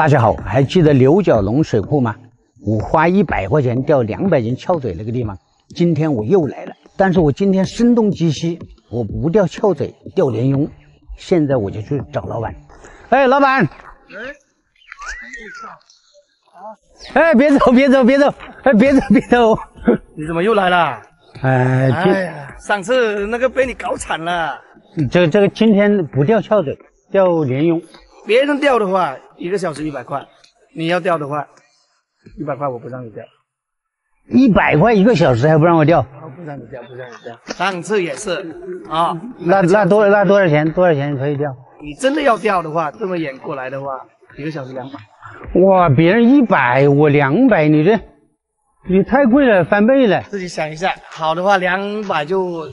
大家好，还记得牛角龙水库吗？我花一百块钱钓两百斤翘嘴那个地方，今天我又来了。但是我今天声东击西，我不钓翘嘴，钓鲢鳙。现在我就去找老板。哎，老板！哎，哎，别走，别走，别走！哎，别走，别走！你怎么又来了？哎，哎呀，上次那个被你搞惨了。这这个今天不钓翘嘴，钓鲢鳙。别人钓的话，一个小时一百块；你要钓的话，一百块我不让你钓。一百块一个小时还不让我钓？不让你钓，不让你钓。上次也是啊。那那多那多少钱？多少钱可以钓？你真的要钓的话，这么远过来的话，一个小时两百。哇，别人一百，我两百，你这你太贵了，翻倍了。自己想一下，好的话两百就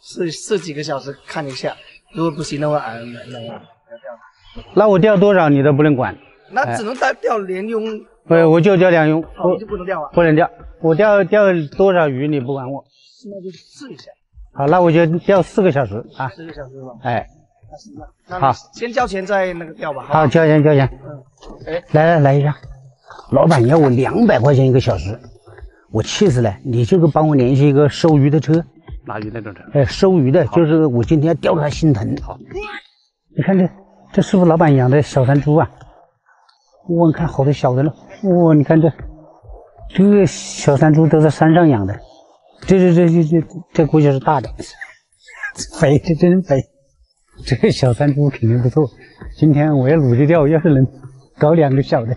试试几个小时看一下，如果不行的话，嗯，那那要钓。那我钓多少你都不能管？那只能钓钓鲢鳙。对，我就钓鲢鳙，我就不能钓啊？不能钓，我钓钓多少鱼你不管我。那就试一下。好，那我就钓四个小时啊。四个小时吧。哎，那行吧。好，先交钱再那个钓吧。好，交钱交钱。嗯。哎，来来来一下，老板要我两百块钱一个小时，我气死了。你就给帮我联系一个收鱼的车。拿鱼那种车？哎，收鱼的，就是我今天要钓他心疼。好。你看这，这是不是老板养的小山猪啊？哇，你看好多小的了。哇，你看这，这个小山猪都在山上养的，这这这这这这估计是大的，肥，这真肥。这个小山猪肯定不错。今天我要努力钓，要是能搞两个小的，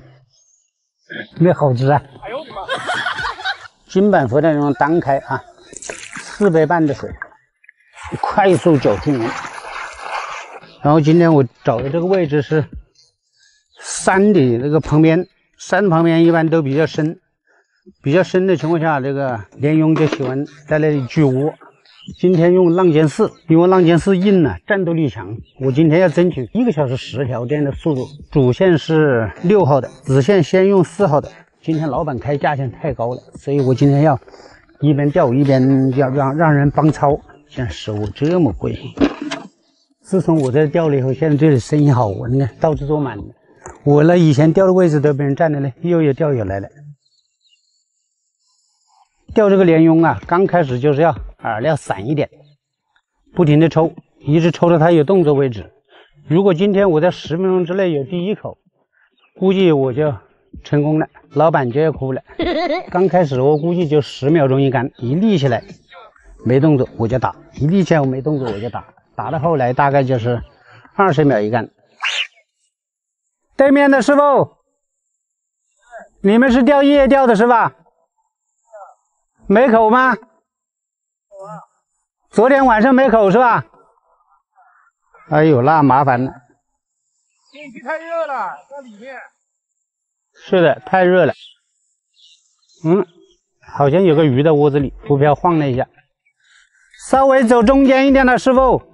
那好吃啊！哎呦我的妈！金板佛的那种单开啊，四倍半的水，快速搅均匀。然后今天我找的这个位置是山的那个旁边。山旁边一般都比较深，比较深的情况下，这个鲢鳙就喜欢在那里聚窝。今天用浪尖四，因为浪尖四硬啊，战斗力强。我今天要争取一个小时十条这样的速度。主线是六号的，子线先用四号的。今天老板开价钱太高了，所以我今天要一边钓一边要让让人帮操。现在收这么贵，自从我这钓了以后，现在这里生意好，我你看到处坐满了。我那以前钓的位置都被人占了呢，又有钓友来了。钓这个鲢鳙啊，刚开始就是要饵料散一点，不停的抽，一直抽到它有动作为止。如果今天我在十分钟之内有第一口，估计我就成功了，老板就要哭了。刚开始我估计就十秒钟一杆，一立起来没动作我就打，一立起来我没动作我就打，打到后来大概就是二十秒一杆。对面的师傅，你们是钓夜钓的是吧？没口吗？昨天晚上没口是吧？哎呦，那麻烦了。天气太热了，在里面。是的，太热了。嗯，好像有个鱼在窝子里，浮漂晃了一下。稍微走中间一点的师傅，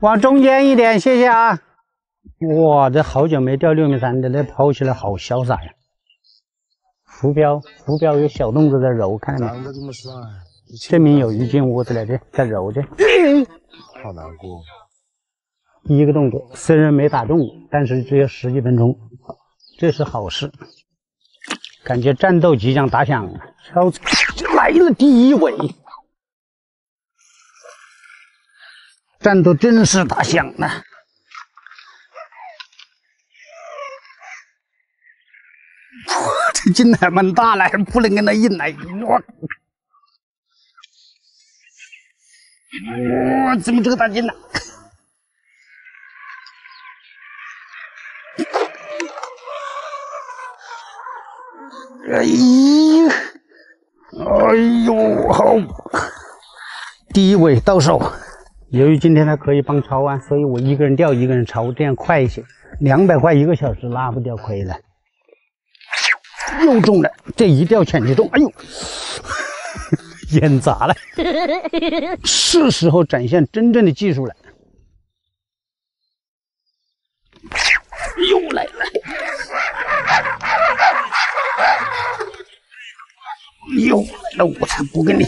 往中间一点，谢谢啊。哇，这好久没钓六米三的，这抛起来好潇洒呀！浮标，浮标有小动作在揉，看到没？证明有鱼进窝子了，这在揉着。好难过。第一个动作虽然没打中，但是只有十几分钟，这是好事。感觉战斗即将打响，超来了第一尾，战斗正式打响了。这劲还蛮大了，不能跟他硬来。我，我怎么这个大劲呢？哎呦，哎呦，好，第一尾到手。由于今天他可以帮抄啊，所以我一个人钓，一个人抄，这样快一些。两百块一个小时，那不钓亏了。又中了，这一钓浅就中，哎呦，眼砸了，是时候展现真正的技术了。又来了，又来了，我才不跟你！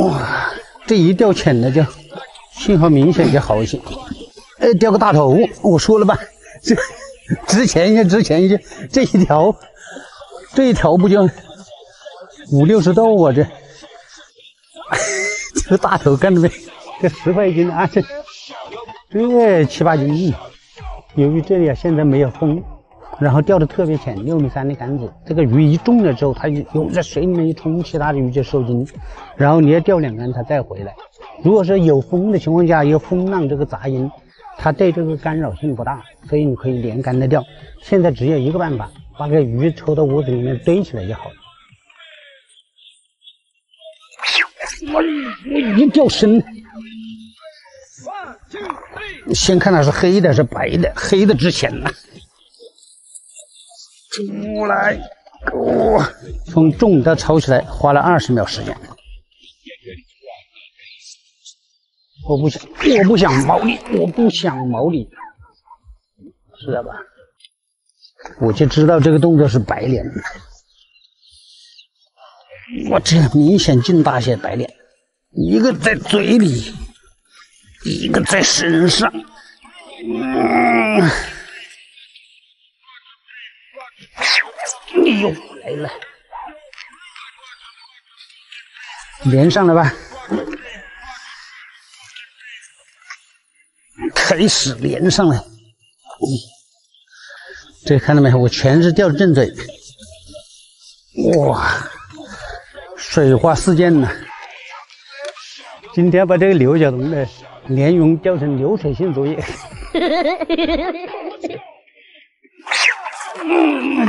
哇，这一钓浅了就信号明显就好一些。哎，钓个大头，我说了吧，这值钱一些，值钱一些。这一条，这一条不就五六十豆啊？这 这大头看到没？这十块一斤啊，这这七八斤。由于这里啊现在没有风，然后钓的特别浅，六米三的杆子，这个鱼一中了之后，它就在水里面一冲，其他的鱼就受惊。然后你要钓两竿，它再回来。如果是有风的情况下，有风浪这个杂音。它对这个干扰性不大，所以你可以连杆的钓。现在只有一个办法，把个鱼抽到屋子里面堆起来就好了。我我已经钓深了。先看它是黑的，是白的，黑的值钱了。出来，从重到抽起来花了二十秒时间。我不想，我不想毛利，我不想毛利，知道吧？我就知道这个动作是白脸，我这明显进大些白脸，一个在嘴里，一个在身上，嗯，又来了，连上了吧？开始连上了，这看到没有？我全是钓正嘴，哇，水花四溅呐！今天把这个刘小东的鲢鳙钓成流水线作业，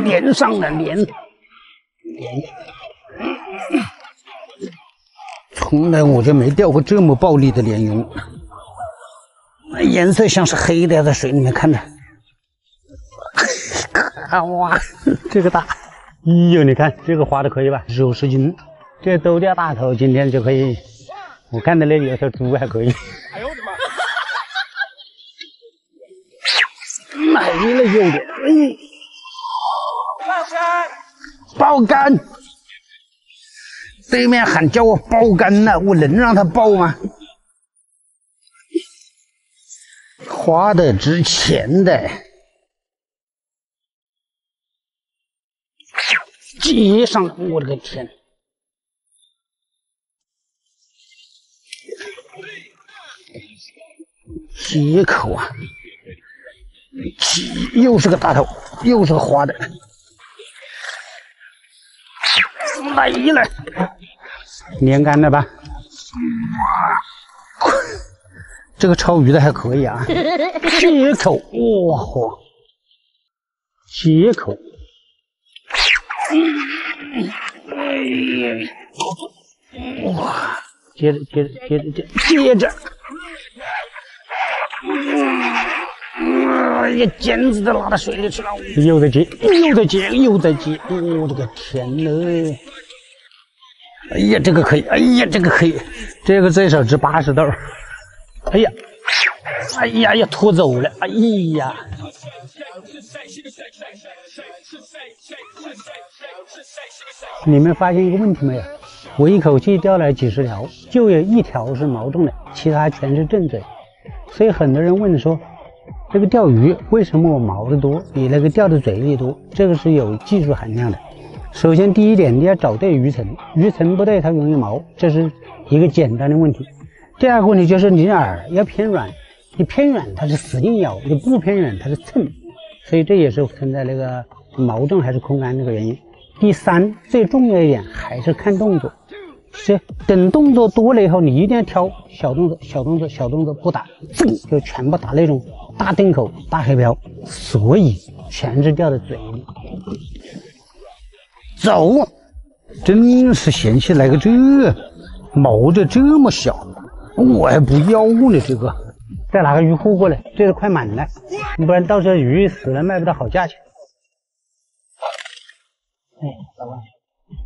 连上了连连，从来我就没钓过这么暴力的鲢鳙。颜色像是黑的，在水里面看着。哇，这个大！哎呦，你看这个花的可以吧？九十斤，这都钓大头，今天就可以。我看到那里有条猪还可以。哎呦我的妈！没了有点。哎，爆竿！对面喊叫我爆竿呢，我能让他爆吗？花的值钱的，接上！我的个天，接口啊！又是个大头，又是个花的，来了，连杆了吧？这个抄鱼的还可以啊，接口哇嚯，接口，哎呀，哇，接着接着接着接接着，哎呀，尖子都拉到水里去了，又在接又在接又在接，我的个天呐！哎呀，这个可以，哎呀，这个可以，这个最少值八十豆。哎呀，哎呀呀，拖走了！哎呀，你们发现一个问题没有？我一口气钓来几十条，就有一条是毛重的，其他全是正嘴。所以很多人问说，这个钓鱼为什么我毛的多，比那个钓的嘴里多？这个是有技术含量的。首先第一点，你要找对鱼层，鱼层不对它容易毛，这是一个简单的问题。第二个问题就是你饵要偏软，你偏软它是使劲咬，你不偏软它是蹭，所以这也是存在那个毛重还是空杆这个原因。第三，最重要一点还是看动作，是等动作多了以后，你一定要挑小动作、小动作、小动作不打，噌就全部打那种大定口、大黑漂，所以全是掉在嘴里。走，真是嫌弃来个这毛的这么小。我还不要呢，这个，再拿个鱼护过来，这个快满了，不然到时候鱼死了卖不到好价钱。哎，老板，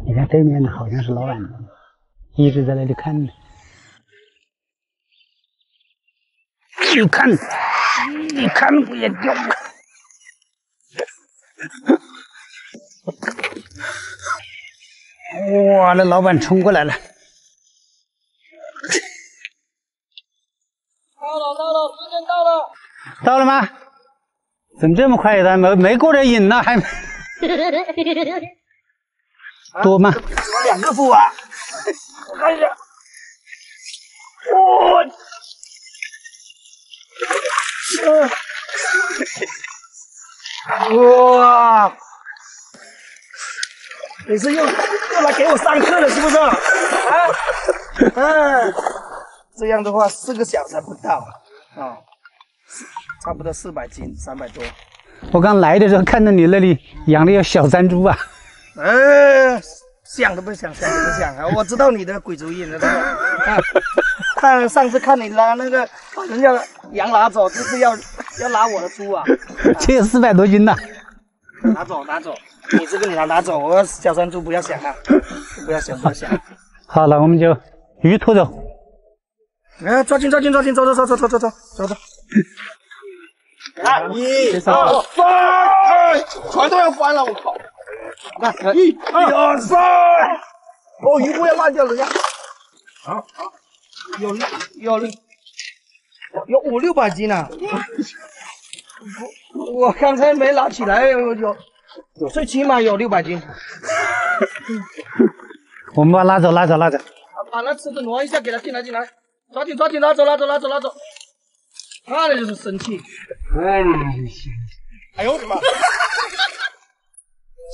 你看对面的好像是老板，一直在那里看呢。你看，你看我也掉了。哇，那老板冲过来了。到了，到了，时间到了，到了吗？怎么这么快的？没没过这瘾呢，还没 多吗？我两个步啊！我看一下，哇！哇！你是又又来给我上课了是不是？啊？嗯，这样的话四个小时不到啊，差不多四百斤，三百多。我刚来的时候看到你那里养了有小山猪啊，呃，想都不想，想都不想啊！我知道你的鬼主意了，这个。啊看上次看你拉那个把人家羊拿走，这次要要拿我的猪啊！这有四百多斤呢。拿走拿走，你这个你拿拿走，我小山猪不要想啊，不要想不要想。好了，我们就鱼拖走。哎，抓紧抓紧抓紧，走走走走走走走走走。来，一二三，船都要翻了，我靠！看，一二三，哦，鱼不要烂掉了呀！好，好，有有有五六百斤呢、我我刚才没拿起来，有有有，最起码有六百斤。我们把它拉走，拉走，拉走。把那车子挪一下，给他进来进来，抓紧抓紧拉走拉走拉走拉走。看着就是生气。哎呦我的妈！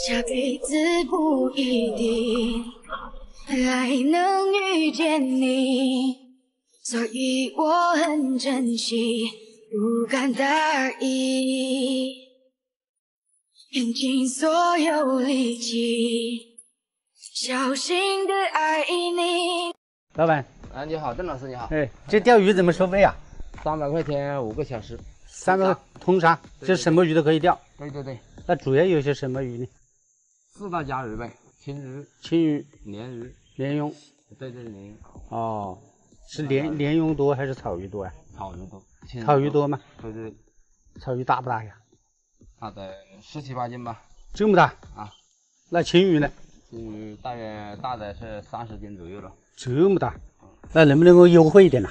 这辈子不一定还能遇见你，所以我很珍惜，不敢大意，用尽所有力气，小心的爱你。老板，啊，你好，邓老师，你好。哎，这钓鱼怎么收费啊？三百块钱五个小时。三个通杀，这什么鱼都可以钓。对对对，那主要有些什么鱼呢？四大家鱼呗，青鱼、青鱼、鲢鱼，鲢鳙。对对鲢鳙，哦，是鲢鲢鳙多还是草鱼多呀、草鱼多。草鱼多吗？对对，草鱼大不大呀？大的十七八斤吧。这么大啊？那青鱼呢？青鱼大约大的是三十斤左右了。这么大，那能不能够优惠一点呢、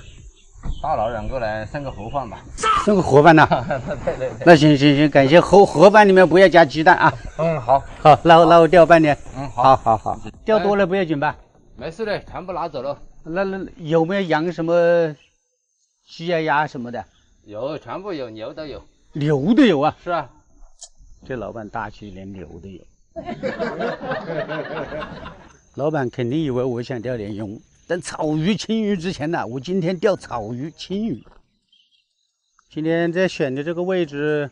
大老远过来剩个盒饭吧。剩个盒饭呐？对对对。那行行行，感谢盒盒饭里面不要加鸡蛋啊。嗯，好。好，那我那我钓半天。嗯，好，好，好，钓多了不要紧吧？没事的，全部拿走了。那那有没有养什么鸡呀、鸭什么的？有，全部有，牛都有。牛都有啊？是啊。这老板大气，连牛都有。老板肯定以为我想钓鲢鳙，等草鱼、青鱼之前呢，我今天钓草鱼、青鱼。今天在选的这个位置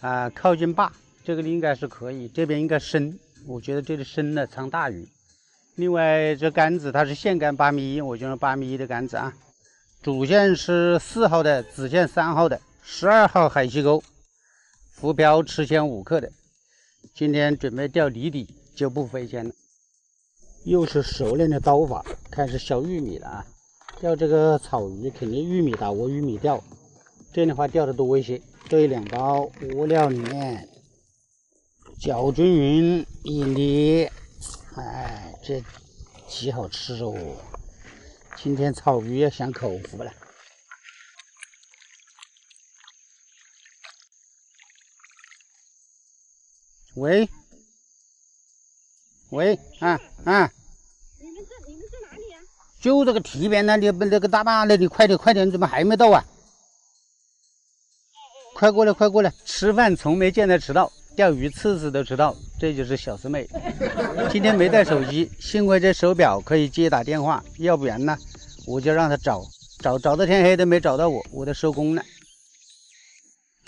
啊，靠近坝，这个应该是可以，这边应该深，我觉得这里深了藏大鱼。另外这杆子它是线杆八米一，我就用八米一的杆子啊。主线是四号的，子线三号的，十二号海西沟，浮漂吃铅五克的。今天准备钓离底就不费钱了。又是熟练的刀法，开始削玉米了啊！钓这个草鱼肯定玉米打窝、玉米钓，这样的话钓的多一些。兑两包窝料里面，搅均匀一捏，哎，这极好吃哦！今天草鱼要享口福了。喂，喂，啊啊！你们这你们在哪里呀、就这个堤边那里，不那个大坝那里，快点快点，怎么还没到啊？快过来快过来！吃饭从没见他迟到，钓鱼次次都迟到，这就是小师妹。今天没带手机，幸亏这手表可以接打电话，要不然呢，我就让他找找找到天黑都没找到我，我都收工了。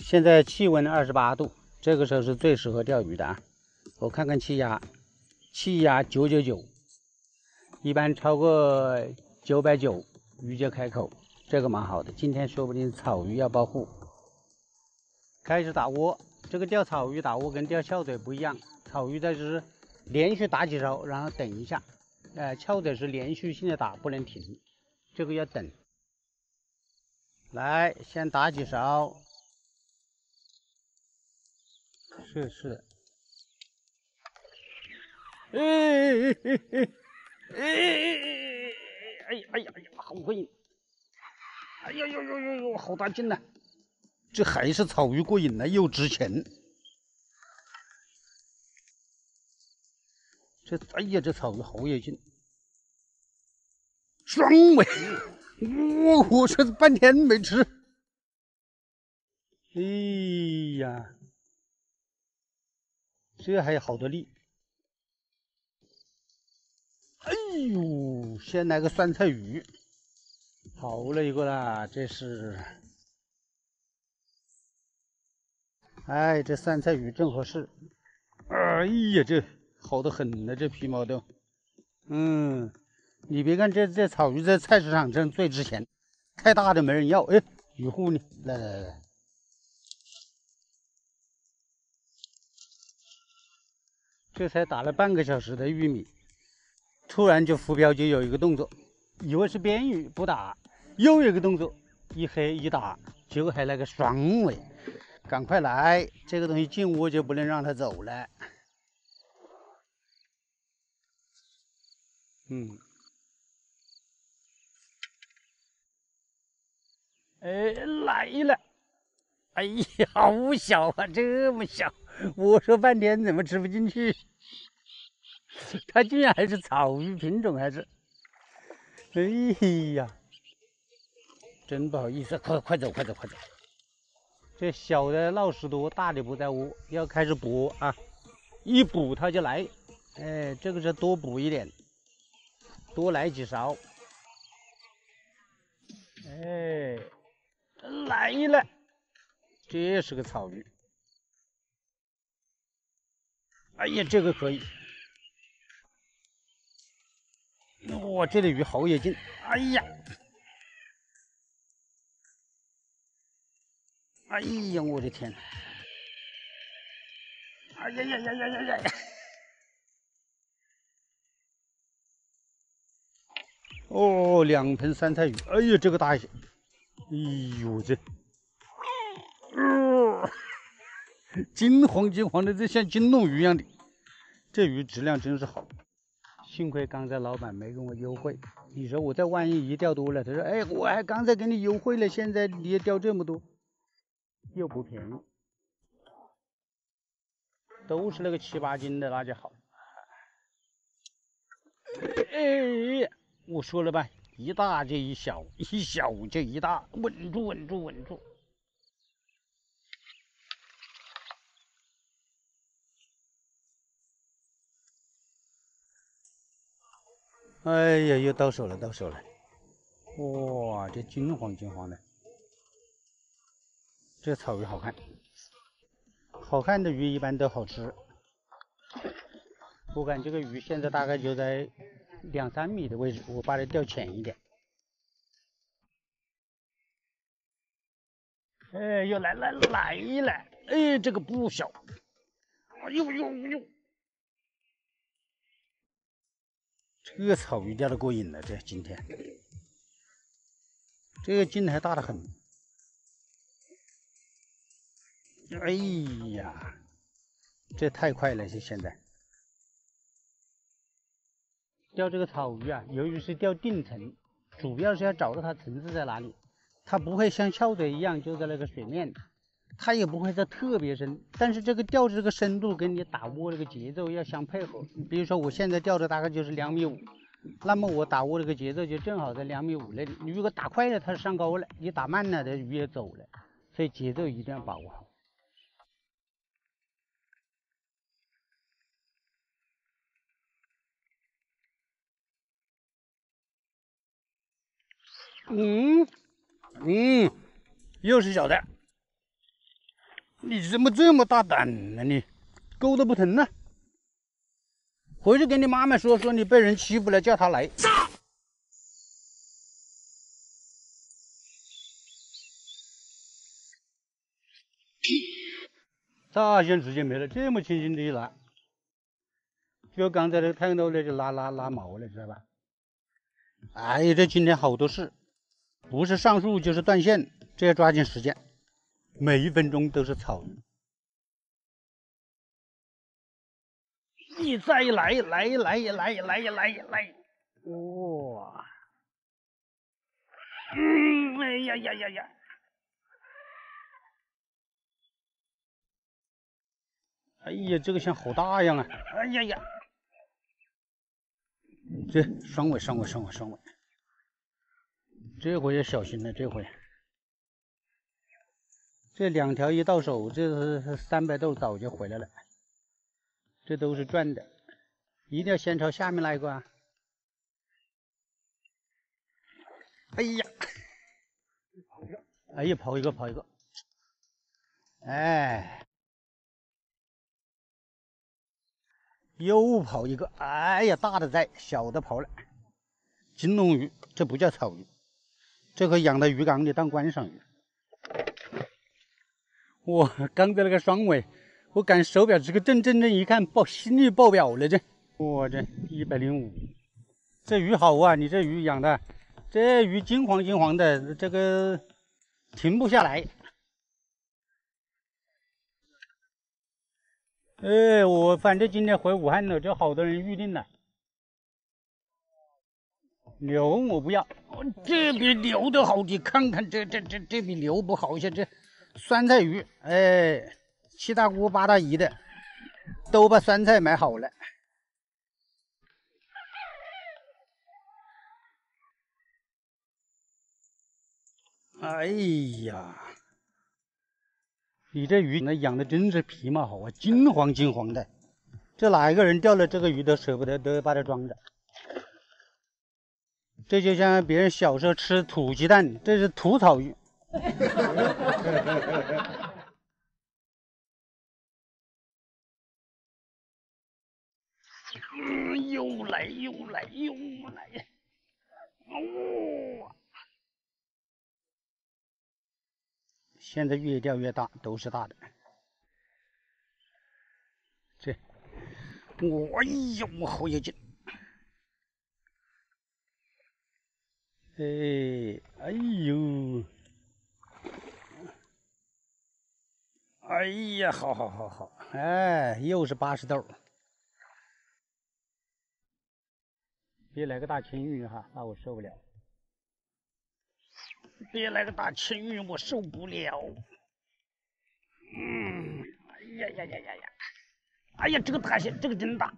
现在气温二十八度，这个时候是最适合钓鱼的啊！我看看气压，气压九九九。一般超过九百九鱼就开口，这个蛮好的。今天说不定草鱼要爆护。开始打窝，这个钓草鱼打窝跟钓翘嘴不一样，草鱼它是连续打几勺，然后等一下，呃，翘嘴是连续性的打，不能停，这个要等。来，先打几勺，是是的。哎哎哎哎！哎哎呀哎呀哎呀，好过瘾！哎呀呦呦呦呦，好大劲呐！这还是草鱼过瘾呢，又值钱。这哎呀，这草鱼好有劲，双尾，我我这半天没吃。哎呀，这还有好多粒。哎呦，先来个酸菜鱼，好了一个啦，这是。哎，这酸菜鱼正合适。哎呀，这好的很呢，这皮毛都。嗯，你别看这这草鱼在菜市场上最值钱，太大的没人要。哎，鱼护呢？来来来。这才打了半个小时的玉米，突然就浮标就有一个动作，以为是边鱼不打，又有一个动作，一黑一打，结果还来个双尾，赶快来，这个东西进窝就不能让它走了。嗯，哎，来了，哎呀，好小啊，这么小。我说半天怎么吃不进去？它居然还是草鱼品种，还是？哎呀，真不好意思，快快走，快走，快走！这小的闹事多，大的不在窝，要开始补啊！一补它就来，哎，这个是多补一点，多来几勺。哎，来了，这是个草鱼。哎呀，这个可以！哇，这里鱼好有劲！哎呀，哎呀，我的天！哎呀呀呀呀呀呀！哦，两盆酸菜鱼！哎呀，这个大些！哎呦，这，金黄金黄的，这像金龙鱼一样的。这鱼质量真是好，幸亏刚才老板没跟我优惠。你说我这万一一钓多了，他说：“哎，我还刚才给你优惠了，现在你也钓这么多，又不便宜。”都是那个七八斤的，那就好。哎，我说了吧，一大就一小，一小就一大，稳住，稳住，稳住。哎呀，又到手了，到手了！哇，这金黄金黄的，这草鱼好看，好看的鱼一般都好吃。我感觉这个鱼现在大概就在两三米的位置，我把它钓浅一点。哎，又来来来了！哎，这个不小！哎呦呦呦！这个草鱼钓的过瘾了，这今天这个劲还大得很。哎呀，这太快了！这现在钓这个草鱼啊，由于是钓定层，主要是要找到它层次在哪里。它不会像翘嘴一样就在那个水面，它也不会在特别深。但是这个钓这个深度跟你打窝这个节奏要相配合。比如说我现在钓的大概就是两米五。那么我打窝这个节奏就正好在两米五那里。你如果打快了，它上钩了；你打慢了，它鱼也走了。所以节奏一定要把握好。嗯嗯，又是小的。你怎么这么大胆呢？你钩都不疼呢？回去跟你妈妈说说，你被人欺负了，叫他来。咋现 直接没了？这么轻轻的一拉，就刚才那个太多的就拉拉拉毛了，知道吧？哎呀，这今天好多事，不是上树就是断线，这要抓紧时间，每一分钟都是草鱼你再来来来来来来来哇嗯哎呀呀呀呀哎呀这个像好大一样啊哎呀呀这双尾双尾双尾双尾。这回要小心了这回。这两条一到手，这是三百豆早就回来了。这都是赚的，一定要先朝下面来一个啊！哎呀，哎呀，跑一个，跑一个，哎，又跑一个，哎呀，大的在，小的跑了。金龙鱼，这不叫草鱼，这可养在鱼缸里当观赏鱼。哇，刚在那个双尾，我赶手表这个正正正一看，爆心率爆表了这，我这一百零五，这鱼好啊，你这鱼养的，这鱼金黄金黄的，这个停不下来。哎，我反正今天回武汉了，就好多人预定了。牛我不要，这比牛都好，你看看这这这这比牛不好一些这。酸菜鱼，哎，七大姑八大姨的都把酸菜买好了。哎呀，你这鱼那养的真是皮毛好啊，金黄金黄的。这哪一个人钓了这个鱼都舍不得，都要把它装着。这就像别人小时候吃土鸡蛋，这是土草鱼。嗯，又来又来又来，哦！现在越钓越大，都是大的。这，我哎呦，好有劲！哎，哎呦！哎呀，好好好好，哎，又是八十豆，别来个大青鱼哈，那我受不了。别来个大青鱼，我受不了。嗯，哎呀呀呀呀呀，哎呀，这个大蟹，这个真大，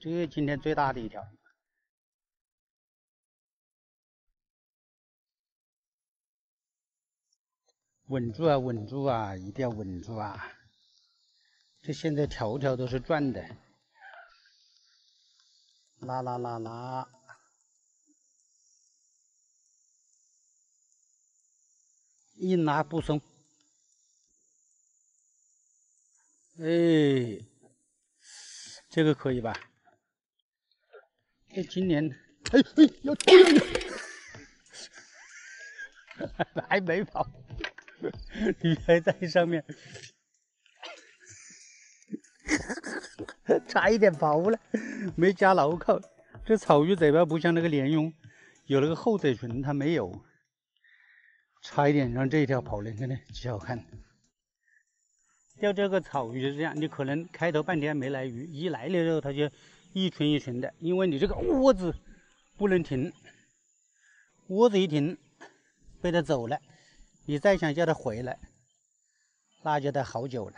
这今天最大的一条。稳住啊，稳住啊，一定要稳住啊！这现在条条都是转的，拉拉拉拉，一拉不松。哎，这个可以吧？这今年，哎哎，要出来了，还没跑。鱼还在上面，差一点跑了，没夹牢靠。这草鱼嘴巴不像那个鲢鳙，有那个厚嘴唇，它没有，差一点让这一条跑了。你看，极好看。钓这个草鱼是这样，你可能开头半天没来鱼，一来了之后它就一群一群的，因为你这个窝子不能停，窝子一停，被它走了。你再想叫他回来，那就得好久了。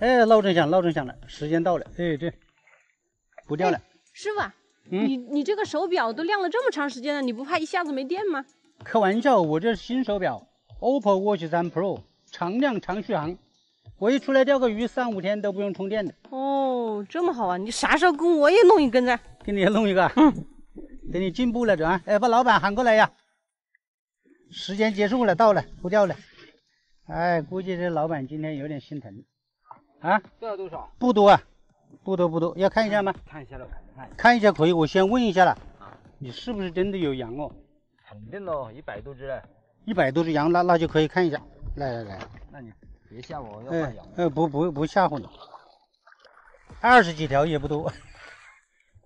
哎，闹钟响，闹钟响了，时间到了。哎，这不掉了。师傅，你你这个手表都亮了这么长时间了，你不怕一下子没电吗？开玩笑，我这是新手表，OPPO Watch 3 Pro，常亮长续航。我一出来钓个鱼，三五天都不用充电的。哦，这么好啊！你啥时候给我也弄一根噻？给你也弄一个。嗯。等你进步了，转。哎，把老板喊过来呀！时间结束了，到了，不钓了。哎，估计这老板今天有点心疼。啊？钓多少？不多啊，不多不多。要看一下吗？看一下了，看。看一下可以，我先问一下了。啊。你是不是真的有羊哦？肯定喽，一百多只嘞，一百多只羊，那那就可以看一下。来来来，那你别吓我，要换羊。呃，不不不吓唬你，二十几条也不多，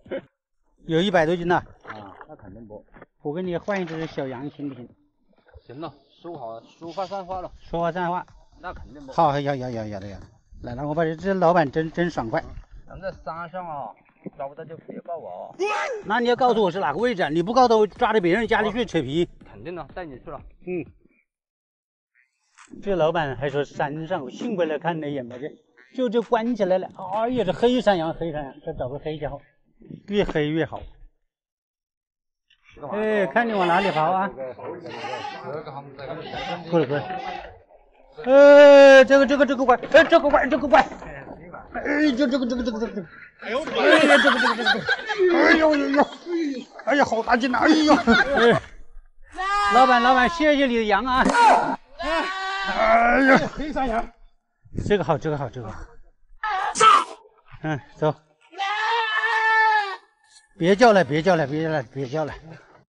有一百多斤呐。啊，那肯定不。我给你换一只小羊行不行？行了，说好，说话算话了。说话算话，那肯定不。好，要要要要的要的。来，了我把这这老板真真爽快。咱们在山上啊，找不到就别告我哦。那你要告诉我是哪个位置啊？你不告诉我，抓到别人家里去扯皮。肯定的，带你去了。嗯。这老板还说山上，我幸亏来看了一眼吧，这就就关起来了。哎呀，这黑山羊，黑山羊，再找个黑家伙，越黑越好。哎，看你往哪里跑啊！过来过来。哎，这个这个这个怪，哎，这个怪这个怪，哎，这这个这个这个这个，哎呦，哎呀，这个这个这个，哎呦呦呦，哎呀，好大劲呐！哎呦，哎，老板老板，谢谢你的羊啊！哎呀，黑山羊，这个好，这个好，这个好。嗯，走。别叫了，别叫了，别叫了，别叫了。